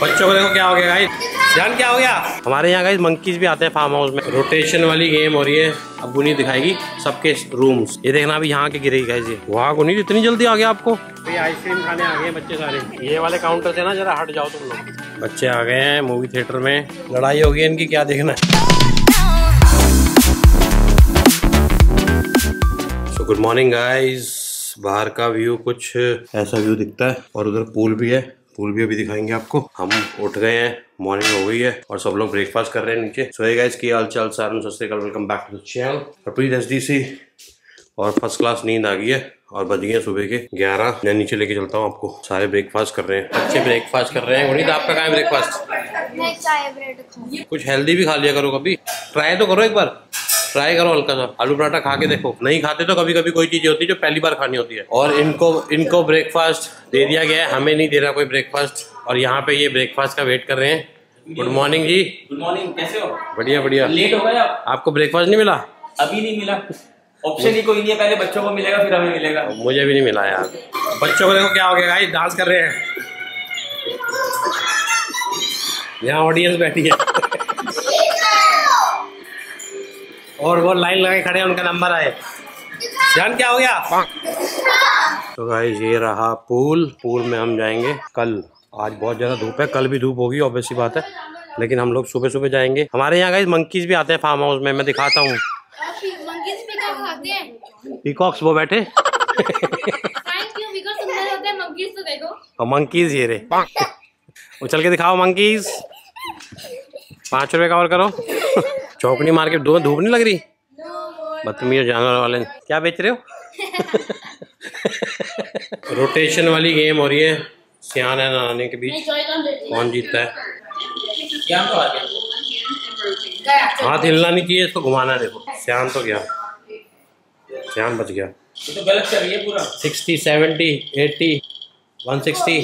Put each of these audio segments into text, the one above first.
बच्चों को देखो क्या हो गया गाइस ध्यान क्या हो गया? हमारे यहाँ गाइस मंकीज भी आते हैं फार्म हाउस में। रोटेशन वाली गेम हो रही है। अब गुनी दिखाएगी सबके रूम्स ये देखना अभी यहाँ के गिरेगी गाइस ये। वहाँ गुनी इतनी जल्दी आ गया आपको? आइसक्रीम खाने आ गए बच्चे सारे। ये वाले काउंटर से ना जरा हट जाओ तुम लोग। बच्चे आ गए हैं मूवी थिएटर में। लड़ाई होगी इनकी क्या देखना है? गुड मॉर्निंग गाइस बाहर का व्यू कुछ ऐसा व्यू दिखता है और उधर पूल भी है। पूल भी अभी दिखाएँगे आपको। हम उठ गए हैं मॉर्निंग हो गई है और सब लोग ब्रेकफास्ट कर रहे हैं नीचे। सो गाइस की हाल चाल सारे? सत श्रीकाल welcome back to the channel please S D C और फ़र्स्ट क्लास नींद आ गई है और बज गए सुबह के ग्यारह। मैं नीचे लेके चलता हूँ आपको। सारे ब्रेकफास्ट कर रहे हैं। अच्छे ब्रेकफास्ट कर रहे हैं। उन्हीं आपका कहा है ब्रेकफास्ट कुछ हेल्दी भी खा लिया करो कभी। ट्राई तो करो एक बार। ट्राई करो हल्का सा। आलू पराठा खा के देखो। नहीं खाते तो कभी कभी कोई चीज़ होती है जो पहली बार खानी होती है। और इनको इनको ब्रेकफास्ट दे दिया गया है। हमें नहीं दे रहा कोई ब्रेकफास्ट और यहाँ पे ये ब्रेकफास्ट का वेट कर रहे हैं। गुड मॉर्निंग जी। गुड मॉर्निंग कैसे हो? बढ़िया बढ़िया। लेट हो आप? आपको ब्रेकफास्ट नहीं मिला? अभी नहीं मिला। ऑप्शन ही कोई नहीं है। पहले बच्चों को मिलेगा फिर हमें मिलेगा। मुझे भी नहीं मिला यार। बच्चों को देखो क्या हो गया। भाई डांस कर रहे हैं। यहाँ ऑडियंस बैठी है। और वो लाइन लगा खड़े हैं उनका नंबर आए। ध्यान क्या हो गया? तो भाई ये रहा पूल। पूल में हम जाएँगे कल। आज बहुत ज़्यादा धूप है। कल भी धूप होगी ऑब्वियसली बात है। लेकिन हम लोग सुबह सुबह जाएँगे। हमारे यहाँ गए मंकीज भी आते हैं फार्म हाउस में। मैं दिखाता हूँ। पीकॉक्स वो बैठे। और मंकीज ये रे उछल के दिखाओ मंकीज पाँच रुपए का और करो। चौकनी मार के धूप धूप नहीं लग रही? बदतमीज जानवर वाले। क्या बेच रहे हो? रोटेशन वाली गेम हो रही है। सियान है नाने के बीच। कौन जीतता है? हाथ हिलना नहीं चाहिए इसको घुमाना देखो। सियान तो गया। सियान बच गया। तो गलत कर रही है पूरा। Sixty seventy eighty one sixty.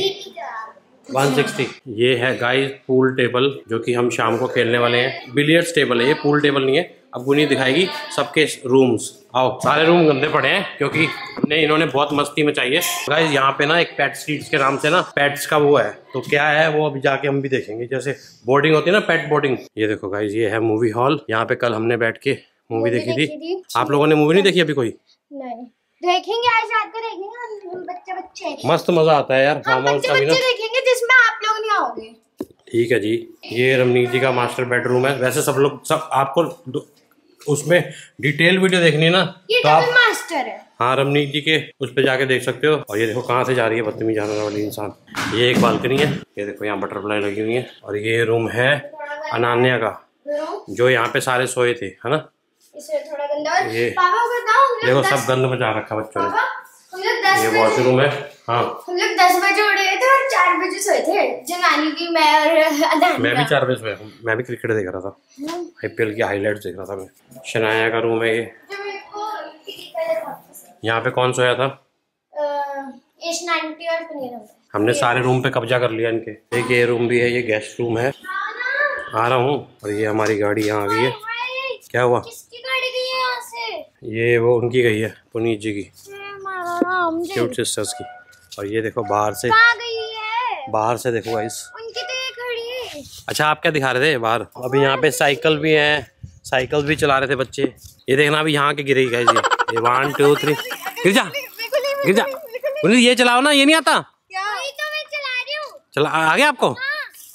160 ये है गाइस पूल टेबल जो कि हम शाम को खेलने वाले हैं। बिलियर्ड्स टेबल है ये पूल टेबल नहीं है। अब गुनी दिखाएगी सबके रूम्स आओ सारे रूम गंदे पड़े हैं क्योंकि हमने इन्होंने बहुत मस्ती में चाहिए गाइस यहाँ पे ना एक पेट स्ट्रीट्स के नाम से ना पेट्स का वो है। तो क्या है वो अभी जाके हम भी देखेंगे। जैसे बोर्डिंग होती है ना पेट बोर्डिंग ये देखो गाइज़ ये है मूवी हॉल यहाँ पे कल हमने बैठ के मूवी देखी थी। आप लोगों ने मूवी नहीं देखी अभी कोई? नहीं। देखेंगे आज रात को देखेंगे हम बच्चे बच्चे मस्त मज़ा आता है यार का भी ना। देखेंगे जिसमें आप लोग नहीं आओगे। ठीक है जी ये रमनीत जी का मास्टर बेडरूम है। वैसे सब लोग सब आपको उसमें डिटेल वीडियो देखनी है ना ये तो आप मास्टर है। हाँ रमनीत जी के उस पर जाके देख सकते हो। और ये देखो कहाँ से जा रही है बदतमीज जानने वाली इंसान। ये एक बालकनी है। ये देखो यहाँ बटरफ्लाई लगी हुई है। और ये रूम है अनान्या का जो यहाँ पे सारे सोए थे है ना? थोड़ा गंदा। ये पापा देखो सब गंद मचा रखा बच्चों ने। दस ये वॉशरूम है हाँ। हम लोग दस बजे उठे थे और चार बजे सोए थे। की मैं और मैं भी चार बजे सोया हूँ मैं भी क्रिकेट देख रहा था। आईपीएल की हाईलाइट्स देख रहा था मैं। शनाया का रूम है ये। यहाँ पे कौन सोया था? हमने सारे रूम पे कब्जा कर लिया इनके। एक ये रूम भी है ये गेस्ट रूम है। आ रहा हूँ और ये हमारी गाड़ी यहाँ आ गई है। क्या हुआ किसकी गाड़ी गई है यहाँ से ये वो उनकी गई है पुनीत जी की। क्यूट सिस्टर्स की। और ये देखो बाहर से कहाँ गई है? बाहर से देखो गाइस उनकी तो है। अच्छा आप क्या दिखा रहे थे बाहर? अभी यहाँ पे साइकिल भी है साइकिल भी चला रहे थे बच्चे। ये देखना अभी यहाँ के गिरेगी गाइस ये। वन टू थ्री गिर जा। गिर जा। पुनीत ये चलाओ ना ये नहीं आता? तो चला हूँ। आ गया आपको?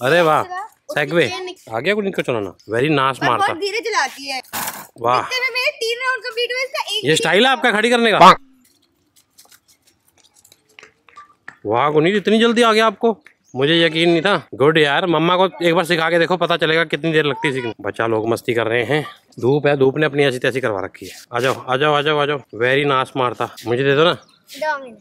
अरे वाह सेगवे आ गया कुछ को चलाना। वेरी नाश मारता। धीरे चलाती है। वाह। तीन राउंड कंप्लीट हुए इसका एक ये स्टाइल है आपका खड़ी करने का? वाह नहीं इतनी जल्दी आ गया आपको? मुझे यकीन नहीं था। गुड यार मम्मा को एक बार सिखा के देखो पता चलेगा कितनी देर लगती है सीखने बच्चा लोग मस्ती कर रहे हैं। धूप है धूप ने अपनी ऐसी तैसी करवा रखी है। आ जाओ आ जाओ आ जाओ आ जाओ। वेरी नाश मारता। मुझे दे दो ना। दो मिनट।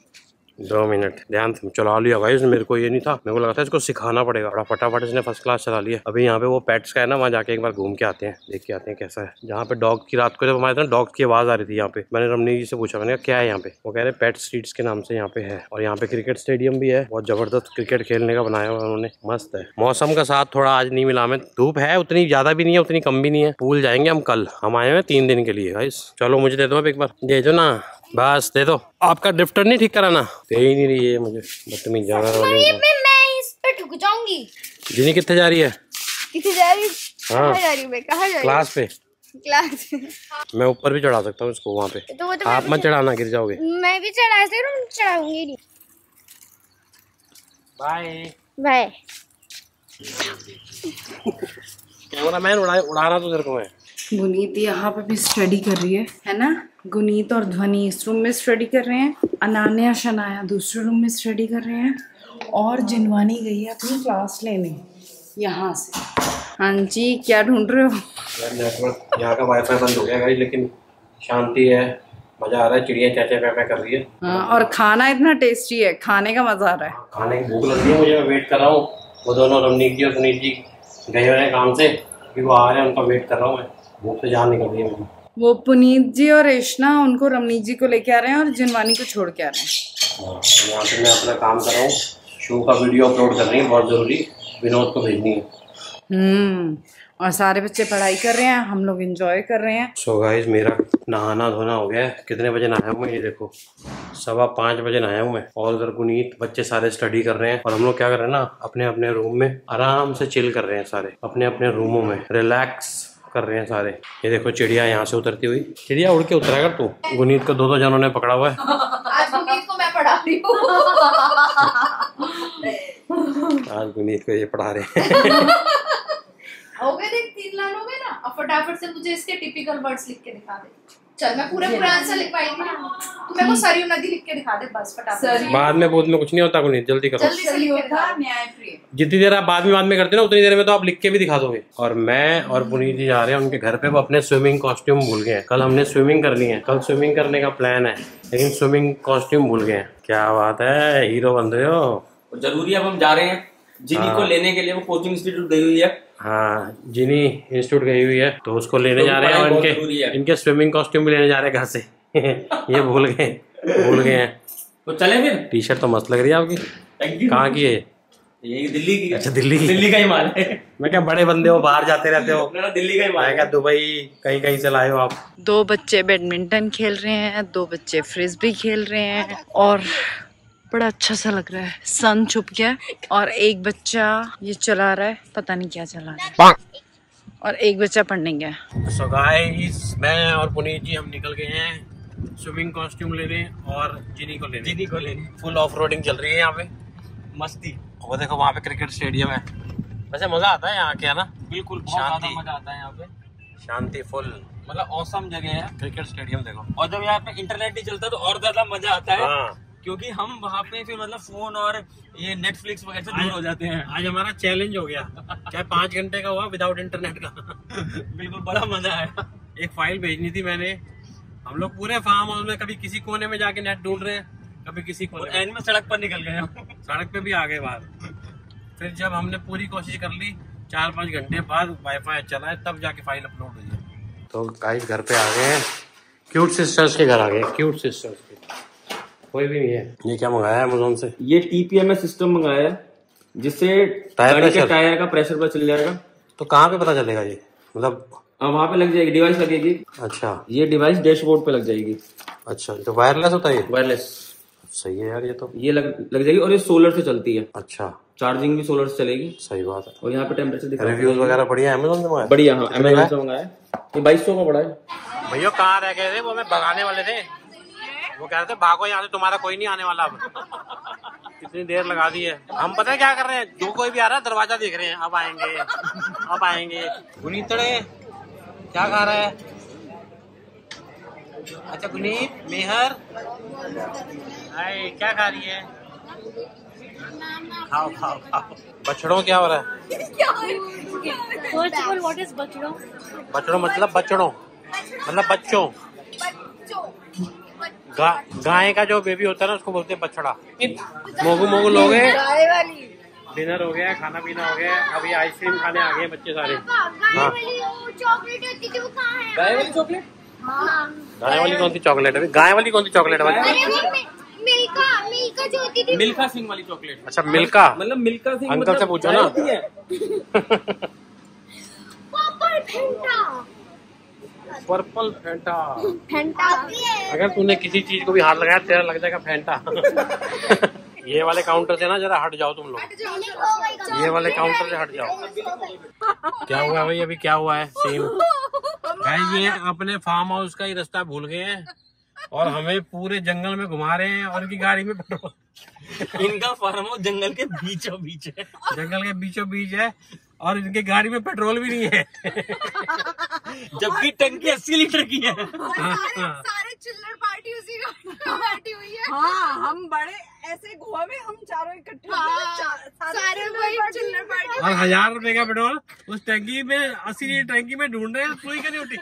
दो मिनट, ध्यान से चला लिया भाई मेरे को ये नहीं था। मेरे को लगा था इसको सिखाना पड़ेगा। बड़ा फटाफट इसने फ़र्स्ट क्लास चला लिया। अभी यहाँ पे वो पेट्स का है ना, वहाँ जाके एक बार घूम के आते हैं, देख के आते हैं कैसा है। जहाँ पे डॉग की रात को जब हमारे ना डॉग की आवाज़ आ रही थी यहाँ पे, मैंने रमनी जी से पूछा, मैंने क्या है यहाँ पे? वो कह रहे पेट स्ट्रीट्स के नाम से यहाँ पे है। और यहाँ पे क्रिकेट स्टेडियम भी है, बहुत ज़बरदस्त क्रिकेट खेलने का बनाया हुआ उन्होंने। मस्त है। मौसम का साथ थोड़ा आज नहीं मिला हमें। धूप है, उतनी ज़्यादा भी नहीं है, उतनी कम भी नहीं है। पूल जाएँगे हम कल। हम आए हुए तीन दिन के लिए भाई चलो, मुझे दे दो अब एक बार। दे दो ना। बस दे दो। आपका ड्रिफ्टर नहीं ठीक कराना? दे ही नहीं रही है मुझे बदतमीज जाना वाली मैं मैं इस पे ठुक जाऊँगी। जिनी कितने जा रही है? कितनी जा रही हाँ? कहाँ जा रही मैं? कहाँ जा रही क्लास पे। क्लास मैं ऊपर भी चढ़ा सकता हूँ इसको वहाँ पे। तो तो आप मैं मत चढ़ाना गिर जाओगे। मैं भी चढ़ा सकती हूँ चढ़ाऊँगी नहीं। बाय। बाय। कैमरा मैन उड़ा उड़ाना तो तेरे को है गुनीत यहाँ पे भी स्टडी कर रही है है ना? गुनीत और ध्वनि इस रूम में स्टडी कर रहे हैं अनान्या शनाया दूसरे रूम में स्टडी कर रहे हैं और जिनवानी गई है अपनी क्लास लेने यहाँ से। हाँ जी क्या ढूंढ रहे हो? नेटवर्क यहाँ का वाईफाई बंद हो गया लेकिन शांति है मज़ा आ रहा है चिड़िया चाचा पे कर रही है। हाँ और खाना इतना टेस्टी है खाने का मज़ा आ रहा है। खाने की भूख लग रही है मुझे मैं वेट कर रहा हूँ। वो दोनों रमनीक जी और सुनीत जी गए हुए हैं काम से कि वो आ रहे हैं उनका वेट कर रहा हूँ मैं। भूख से जान निकल रही है वो पुनीत जी और रेशना उनको रमनीत जी को लेके आ रहे हैं और जिनवानी को छोड़ के आ रहे हैं। हाँ, तो यहाँ पे मैं अपना काम कर रहा हूँ। शो का वीडियो अपलोड करनी है बहुत ज़रूरी। विनोद को भेजनी है। हम्म और सारे बच्चे पढ़ाई कर रहे हैं हम लोग इंजॉय कर रहे हैं। सो गाइस मेरा नहाना धोना हो गया है। कितने बजे नहाया हूँ मैं? ये देखो सवा पाँच बजे नहाया हूँ मैं। और उधर गुनीत बच्चे सारे स्टडी कर रहे हैं। और हम लोग क्या कर रहे हैं ना अपने अपने रूम में आराम से चिल कर रहे हैं सारे। अपने अपने रूमों में। रिलैक्स कर रहे हैं सारे। ये देखो चिड़िया यहाँ से उतरती हुई। चिड़िया उड़ के उतरा कर तू। गुनीत को दो दो जनों ने पकड़ा हुआ है। आज गुनीत को मैं पढ़ा रही हूँ। आज गुनीत को ये पढ़ा रहे हैं। हो गए देख तीन लाइन गए ना। फटाफट से मुझे इसके टिपिकल वर्ड्स लिख के दिखा दे। चल मैं पूरे पूरा आंसर लिख पाई थी। तू मेरे को सरयू नदी लिख के दिखा दे बस फटाफट। बाद में बोध में कुछ नहीं होता गुनीत जल्दी करो। जल्दी से दिखा न्यायप्रिय जितनी देर आप बाद में बाद में करते हो ना उतनी देर में तो आप लिख के भी दिखा दोगे। और मैं और पुनीत जी जा रहे हैं उनके घर पे वो अपने स्विमिंग कॉस्ट्यूम भूल गए हैं। कल हमने स्विमिंग करनी है। कल स्विमिंग करने का प्लान है लेकिन स्विमिंग कॉस्ट्यूम भूल गए हैं। क्या बात है हीरो बन रहे हो। ज़रूरी है अब हम जा रहे हैं। जिनी को लेने के लिए वो कोचिंग इंस्टीट्यूट गई हुई है। हाँ जिनी इंस्टीट्यूट गई हुई है तो उसको लेने तो जा रहे हैं और इनके है। इनके स्विमिंग कॉस्ट्यूम भी लेने जा रहे हैं घर से? ये भूल गए भूल गए हैं। तो चले फिर। टी शर्ट तो मस्त लग रही है आपकी। कहाँ की है? ये दिल्ली की। अच्छा दिल्ली की। दिल्ली का ही माल है। मैं क्या बड़े बंदे हो बाहर जाते रहते हो? ना, दिल्ली का ही माल मैं है। क्या दुबई कहीं कहीं से लाए हो आप? दो बच्चे बैडमिंटन खेल रहे हैं दो बच्चे फ्रिस्बी खेल रहे हैं और बड़ा अच्छा सा लग रहा है। सन छुप गया और एक बच्चा ये चला रहा है पता नहीं क्या चला रहा है। और एक बच्चा पढ़ने गया है। सो गाइस मैं और पुनीत जी हम निकल गए हैं स्विमिंग कॉस्ट्यूम लेने और जिनी को लेने। जिनी को लेने। फुल ऑफ़ रोडिंग चल रही है यहाँ पे। मस्ती। वो देखो वहाँ पे क्रिकेट स्टेडियम है। वैसे मज़ा आता है यहाँ के है ना? बिल्कुल शांति। मज़ा आता है यहाँ पे। शांति फुल मतलब औसम जगह है। क्रिकेट स्टेडियम देखो। और जब यहाँ पे इंटरनेट नहीं चलता तो और ज़्यादा मज़ा आता है। हाँ। क्योंकि हम वहाँ पे फिर मतलब फ़ोन और ये नेटफ्लिक्स वगैरह से दूर हो जाते हैं। आज हमारा चैलेंज हो गया। चाहे पाँच घंटे का हुआ विदाउट इंटरनेट का। बिल्कुल बड़ा मज़ा आया। एक फ़ाइल भेजनी थी मैंने। हम लोग पूरे फार्म हाउस में कभी किसी कोने में जाके नेट ढूंढ रहे हैं कभी किसी कोने में। एंड में सड़क पर निकल गए हम। सड़क पे भी आ गए बाहर। फिर जब हमने पूरी कोशिश कर ली चार पाँच घंटे बाद वाईफाई चला है तब जाके फ़ाइल अपलोड हुई है। तो गाइस घर पे आ गए हैं। क्यूट सिस्टर्स के घर आ गए क्यूट सिस्टर्स कोई भी नहीं है। ये क्या मंगाया है अमेजोन से? ये टीपीएमएस सिस्टम मंगाया है जिससे टायर के प्रेशर? टायर का प्रेशर पता चल जाएगा। तो कहाँ पे पता चलेगा ये? मतलब अब वहाँ पे लग जाएगी डिवाइस लगेगी। अच्छा। ये डिवाइस डैशबोर्ड पे लग जाएगी। अच्छा तो वायरलेस होता है वायरलेस सही है यार ये तो। ये लग लग जाएगी और ये सोलर से चलती है। अच्छा। चार्जिंग भी सोलर से चलेगी। सही बात है। और यहाँ पे टेम्परेचर दिखा रिव्यूज़ वगैरह बढ़िया अमेजोन से मंगाया बढ़िया हाँ अमेजोन है? से मंगाया। ये बाईस सौ का पड़ा है। भैया कहाँ रह गए थे? वो हमें भगाने वाले थे। वो कह रहे थे भागो यहाँ से तुम्हारा कोई नहीं आने वाला अब। कितनी देर लगा दी है। हम पता है क्या कर रहे हैं? जो कोई भी आ रहा है दरवाज़ा देख रहे हैं। अब आएँगे अब आएँगे। गुनीतड़े क्या खा रहा है? अच्छा गुनीत मेहर। हाय क्या खा रही है? खाओ खाओ खाओ। बछड़ों क्या हो रहा है? बछड़ों? मतलब बछड़ों मतलब बच्चों। गा, गाय का जो बेबी होता है ना उसको बोलते हैं बछड़ा। मोगू मोगू लोग डिनर हो गया खाना पीना हो गया अभी आइसक्रीम खाने आ गए बच्चे सारे। हाँ चॉकलेट होती थी वो कहाँ है? गाय वाली चॉकलेट हाँ। गाय वाली कौन सी चॉकलेट है? गाय वाली कौन सी चॉकलेट है अरे वो मि- मिल्का मिल्का जो होती थी। मिल्खा सिंह वाली चॉकलेट अच्छा मिल्का मतलब मिल्का सिंह अंकल मतलब से पूछो ना। होती है पर्पल फेंटा पर्पल फेंटा। फेंटा। अगर तूने किसी चीज़ को भी हाथ लगाया तेरा लग जाएगा फेंटा। ये वाले काउंटर से ना जरा हट जाओ तुम लोग। ये वाले काउंटर से हट जाओ। क्या हुआ भाई अभी क्या हुआ है? सीन भाई ये अपने फार्म हाउस का ही रास्ता भूल गए हैं। और हमें पूरे जंगल में घुमा रहे हैं और इनकी गाड़ी में पेट्रोल इनका फार्म हाउस जंगल के बीचों बीच है। जंगल के बीचों बीच है। और इनके गाड़ी में पेट्रोल भी नहीं है। जबकि टंकी अस्सी लीटर की है। सारे चिल्लर पार्टी उसी हुई है। हाँ हम बड़े ऐसे गोवा में हम चारों इकट्ठे हाँ, सारे वही चिल्लर पार्टी। और हज़ार रुपए का पेट्रोल उस टंकी में अस्सी लीटर टंकी में ढूंढ रहे हैं सुई क्यों नहीं उठी?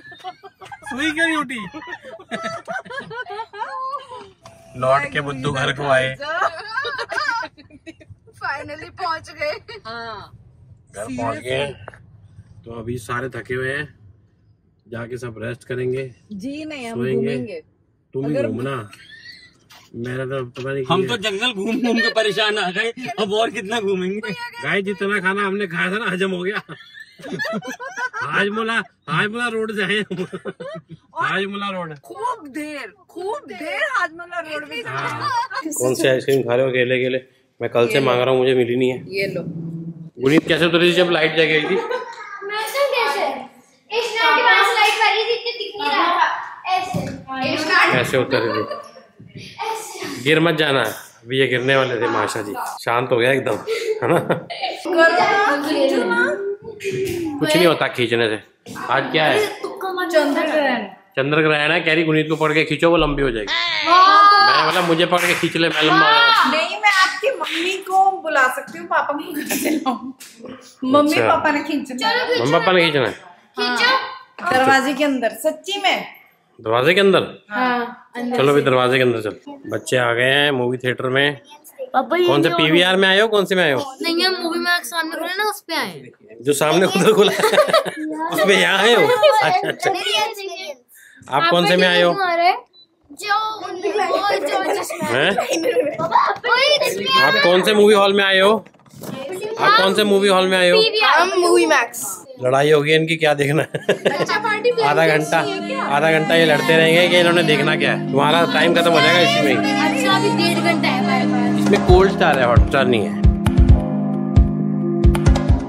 सुई क्यों नहीं उठी? लौट के बुद्धू घर को आए। फाइनली पहुँच गए। हाँ। घर पहुँच गए तो अभी सारे थके हुए हैं। जाके सब रेस्ट करेंगे। जी नहीं हम घूमेंगे। तुम ही घूमना। मैंने तो पता नहीं हम तो जंगल घूम घूम के परेशान आ गए। अब और कितना घूमेंगे? गाय जितना खाना हमने खाया था ना हजम हो गया। हाजमुला हाजमुला रोड से आए हम। हाजमुला रोड। खूब देर खूब देर। हाजमला रोड में कौन सी आइसक्रीम खा रहे हो अकेले अकेले मैं कल से मांग रहा हूँ मुझे मिली नहीं है। ये लो। गुनीत कैसे उतरी थी जब लाइट जग गई थी? तो कैसे रहा उतरी थी ऐसे। गिर मत जाना। अभी ये गिरने वाले थे माशा जी। शांत हो गया एकदम है ना? कुछ नहीं होता खींचने से। आज क्या है? चंद्र ग्रहण चंद्र ग्रहण है कह रही गुनीत को पकड़ के खींचो वो लंबी हो जाएगी। मैंने बोला मुझे पकड़ के खींच ले मैं लंबा हो जाऊँगा। नहीं मैं आपकी मम्मी बुला सकती हूँ पापा को घर से लाऊं मम्मी अच्छा। पापा ने खींचना मम्मी पापा ने खींचना है? दरवाजे के अंदर सच्ची में। दरवाजे के अंदर? हाँ चलो अभी दरवाजे के अंदर चल। बच्चे आ गए हैं मूवी थिएटर में। कौन से पीवीआर में आए हो कौन से में आए हो? नहीं हम मूवी में सामने खड़े ना उस पे आए। जो सामने उधर खुला है। उसमें यहाँ आए हो? अच्छा अच्छा। आप कौन से में आए हो? जो जो जिसमें हैं वही जिसमें आप कौन से मूवी हॉल में आए हो? आप कौन से मूवी हॉल में आए हो? हम मूवी मैक्स लड़ाई होगी इनकी क्या देखना है? आधा घंटा आधा घंटा ये लड़ते रहेंगे कि इन्होंने देखना क्या है। तुम्हारा टाइम खत्म हो जाएगा इसी में अच्छा अभी डेढ़ घंटा है इसमें कोल्ड स्टार है हॉट स्टार नहीं है।